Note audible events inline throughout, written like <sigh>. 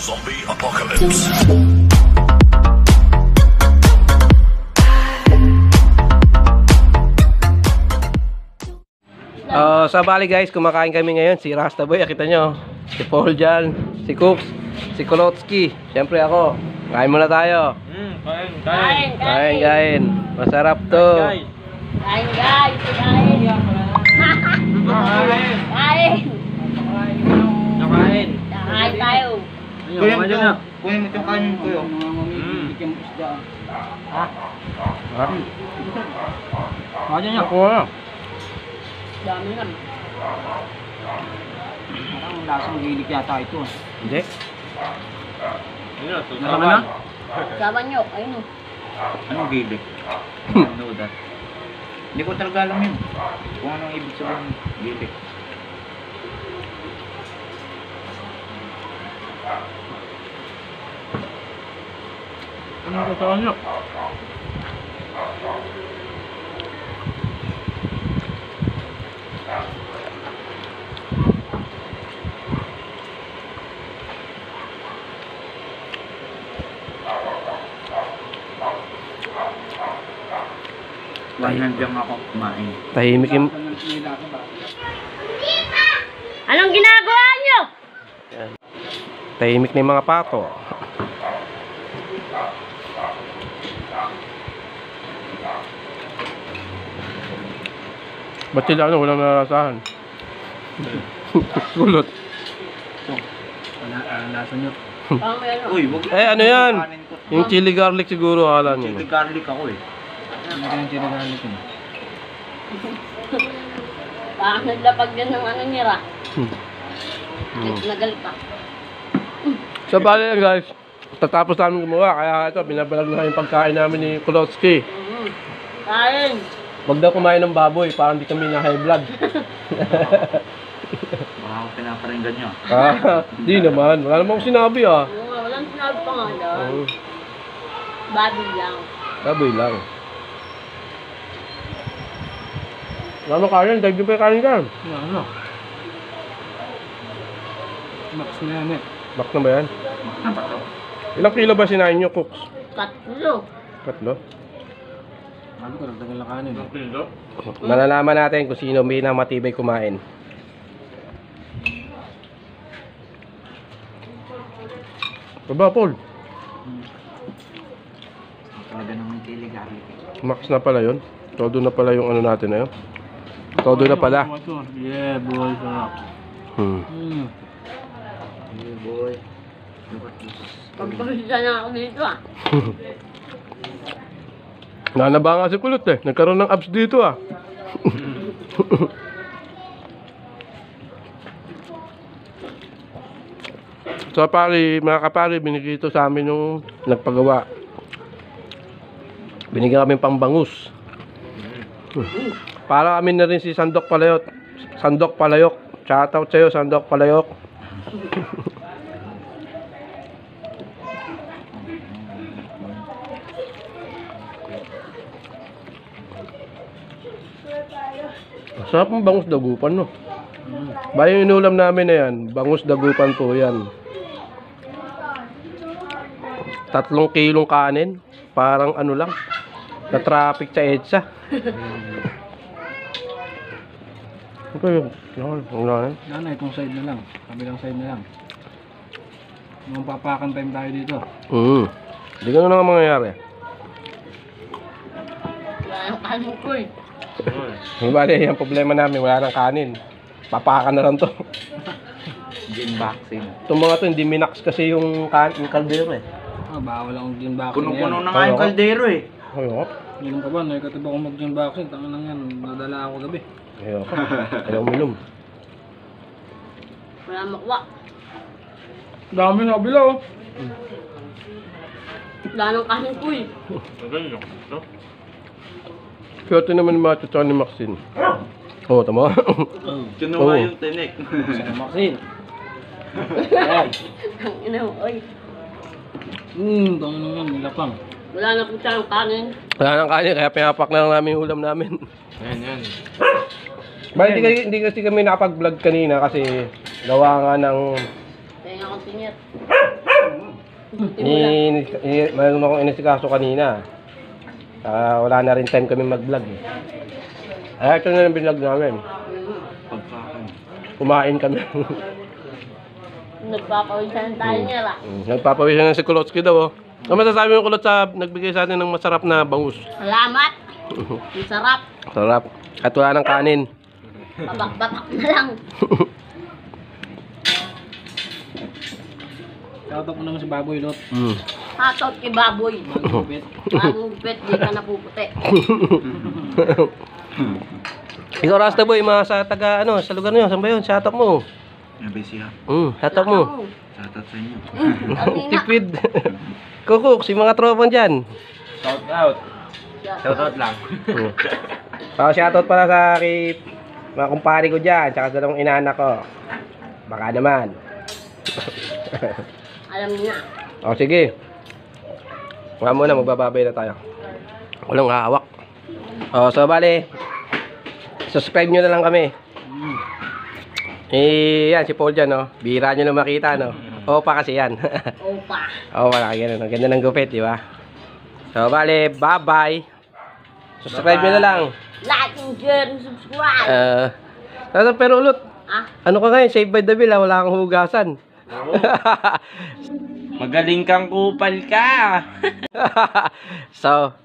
Zombie apocalypse. Uh, sa bali guys, kumakain kami ngayon. Si Rasta Boy, kita nyo. Si Paul dyan. Si Cooks. Si Kolotsky. Siyempre ako. Kain muna tayo. Hmm, kain, Kain, Kain, kain. Masarap to. Kain, guys. Kain. Kain. Kunin mo itong kanin ko yun. Hmm. Kaya niya. Ako. Dami naman. Parang lasang gilik yata ito. Hindi. Yun na? Saban nyo. Ayun. oh. Anong gilik? Ano that? Hindi ko talaga alam yun. Kung anong ibig sabihin ng gilik. Anong totoo nyo? Why nandiyan ako kumain? Tahimik yung... Anong ginagawa nyo? Tahimik na yung mga pato. Ba't sila ano, walang narasahan? Kulot. Wala, ang lasa nyo. Uy, wag Eh, ano yan? Yung chili garlic siguro, akala nyo. Chili garlic ako eh. Ano yung chili garlic yun? Parang naglapag din ng ano nira. Hmm. Hmm. Nagal pa. So, bali yan guys. Tatapos namin gumawa, kaya ito, binabalag na yung pagkain namin ni Kolotsky. Mhm. Kain. Huwag daw kumain ng baboy, parang di kami na high blood. <laughs> Ako pinaparinggan nyo. ah, di naman. Wala namang sinabi ah. Oo nga, Walang sinabi pa nga doon. Oh, Babi lang. baboy lang. Wala mo kanin, dagdag pa yung kanin ka. Ano? Max na yan eh. Bak na ba yan? Ano ba to? Ilang kilo ba sinain nyo, cooks? Katlo. Tatlo? Ano ko, nagdagal na kanin. Ang pindo? Malalaman natin kung sino may na matibay kumain. Baba, Paul. Talaga naman chili garlic. Max na pala yun. Todo na pala yung ano natin na yun. Todo na pala. Yeah, boy, sarap. Hmm. Hmm. Hey boy. Pagpagisa na ako dito ah. <laughs> Nanaba nga si Kulot eh. Nagkaroon ng abs dito ah. <laughs> so pari, mga kapari, binigay ito sa amin yung nagpagawa. Binigyan kami pangbangus. Para kami na rin si Sandok Palayot. Sandok Palayok. Shoutout sa'yo, Sandok Palayok. <laughs> Sarap ng bangus dagupan, no? Ba yung inulam namin na yan, bangus dagupan po yan. Tatlong kilong kanin, parang ano lang, na traffic sa EDSA. <laughs> Ito yun, yun, ang lalim. Nanay, itong side na lang. Kabilang side na lang. Mga papakan time tayo dito. Mm. Hindi ganun ang mangyayari. Nang kanin ko eh. Yung bali, yung problema namin, wala nang kanin. Papakan na lang to. <laughs> Gin boxing. Itong mga to, hindi minax kasi yung, kan yung kaldero eh. Ah, bawal akong gin boxing Punong-puno na na nga yung Ayoko. kaldero eh. Ayoko. Ka ba? Nakikatiba ko mag gin boxing. Tanga lang yan. Nadala ako gabi. Ayoko. Ayaw uminom. Wala makuha. Dami sa kabila oh. Wala nang kanin ko eh. Ganyan, no? Swerte naman ni Macho tsaka ni Maxine. Oo, oh, tama. <laughs> Kinuha Oo. yung tinik. Maxine. Ang ina mo, oy. Hmm, tanga lang yan. Nilapang. Wala na po siyang kanin. Wala nang kanin, kaya pinapak na lang namin yung ulam namin. Yan, yan. Ba, hindi, kasi- hindi kasi kami nakapag-vlog kanina kasi gawa nga ng Kaya nga akong tingit. Ni, ni, mayroon akong inisikaso kanina. Ah, wala na rin time kami mag-vlog eh. Ay, ito na lang binlog namin. Kumain kami. <laughs> Nagpapawisan tayo niya la. Mm, Nagpapawisan na si Kulotsky daw oh. Ano masasabi mo Kulot sa nagbigay sa atin ng masarap na bangus? Salamat. <laughs> Ang sarap. At wala ng kanin. Babak-babak na lang. <laughs> Shoutout mo naman si Baboy Lot. mm. Hatot kay baboy. Malupit. Bagong pet, di ka napuputi. <laughs> Ikaw Rasta Boy, mga sa taga ano, sa lugar niyo, saan ba yun? Shoutout mo. Busy ha. Mm, shoutout mo. Shoutout sa inyo. Tipid. <laughs> Kukuk, si mga tropang dyan. Shout out. Shoutout lang. So, shoutout pala sa kay mga kumpare ko dyan, tsaka sa dalawang inaanak ko. Baka naman. Alam niya. O, sige. Nga muna, magbababay na tayo. Walang hawak. O, so, bale, subscribe nyo na lang kami. Eh, yan, si Paul dyan, no? Bira nyo na makita, no? Opa kasi yan. <laughs> Opa. Oh, wala ganun. Ang ganda ng gupit, di ba? So, bale, bye-bye. Subscribe nyo na lang. Like and share and subscribe. Uh, pero ulot, ah, ano ka ngayon? Save by the bill, ha? Wala kang hugasan. <laughs> Magaling kang kupal ka. <laughs> so,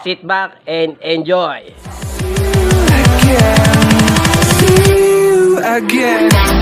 sit back and enjoy. again. See you again.